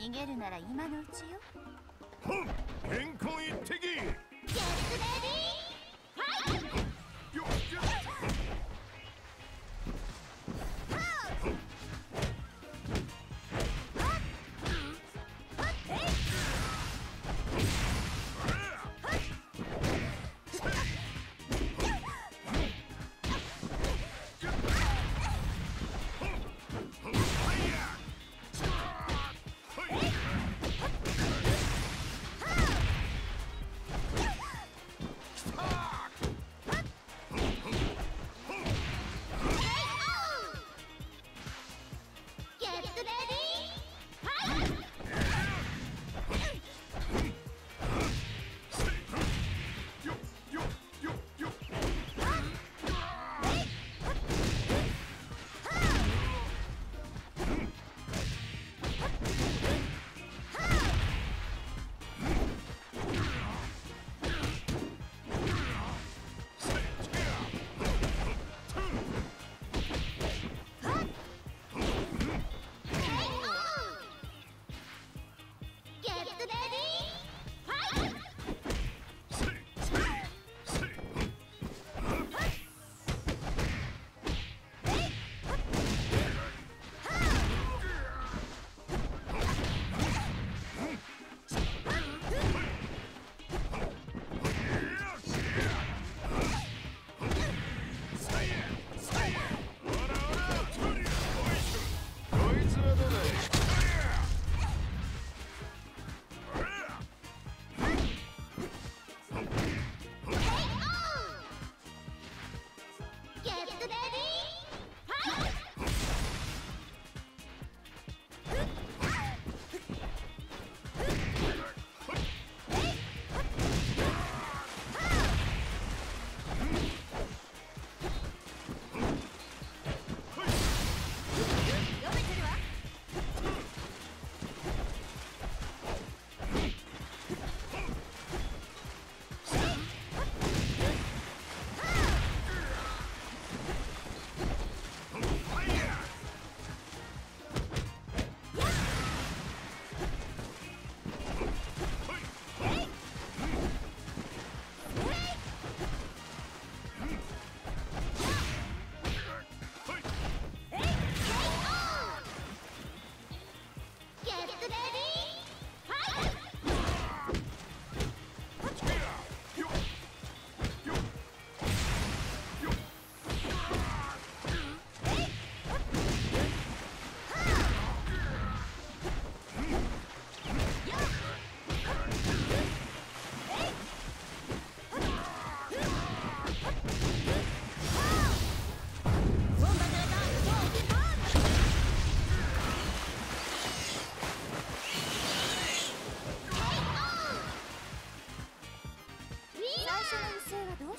逃げるなら今のうちよ。ほん、健康一滴。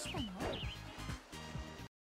したの